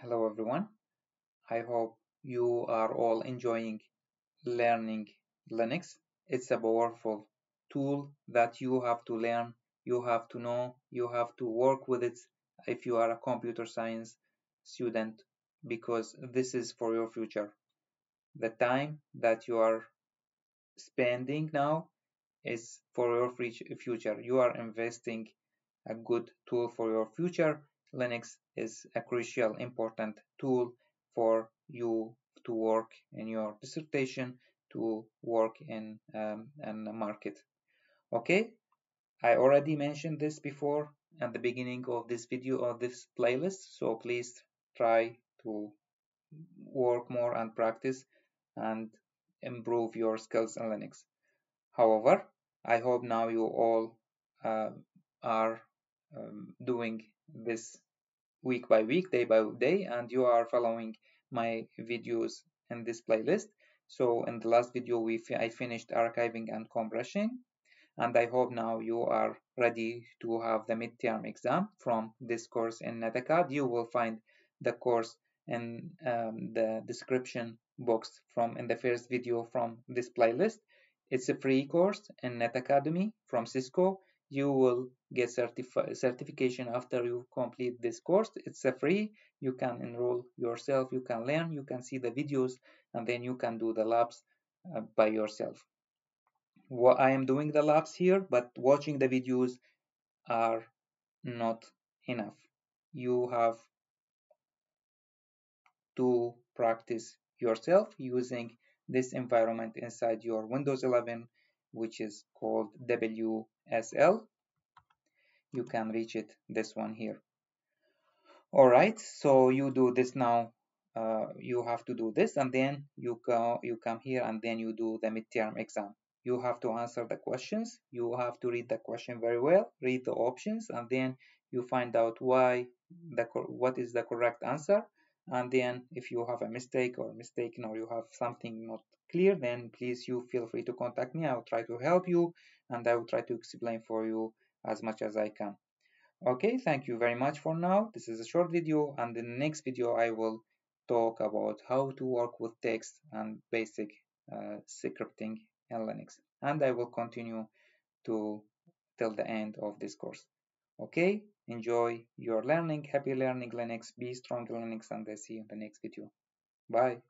Hello everyone. I hope you are all enjoying learning Linux. It's a powerful tool that you have to learn, you have to know, you have to work with it if you are a computer science student because this is for your future. The time that you are spending now is for your future. You are investing a good tool for your future Linux is a crucial important tool for you to work in your dissertation, to work in, um, market. Okay, I already mentioned this before at the beginning of this video or this playlist, so please try to work more and practice and improve your skills in Linux. However, I hope now you all uh, are um, doing this week by week, day by day, and you are following my videos in this playlist. So in the last video, we I finished archiving and compression, and I hope now you are ready to have the midterm exam from this course in NetAcad. You will find the course in um, the description box from in the first video from this playlist. It's a free course in Net Academy from Cisco you will get certifi certification after you complete this course. It's a free you can enroll yourself you can learn you can see the videos and then you can do the labs uh, by yourself. What i am doing the labs here but watching the videos are not enough. You have to practice yourself using this environment inside your windows 11 which is called WSL. You can reach it, this one here. All right, so you do this now. Uh, you have to do this and then you go, you come here and then you do the midterm exam. You have to answer the questions. You have to read the question very well, read the options, and then you find out why the what is the correct answer. And then if you have a mistake or mistaken or you have something not clear, then please you feel free to contact me. I will try to help you and I will try to explain for you as much as I can. Okay, thank you very much for now. This is a short video and in the next video I will talk about how to work with text and basic uh, scripting in Linux. And I will continue to till the end of this course. Okay, enjoy your learning. Happy learning Linux. Be strong in Linux and I see you in the next video. Bye.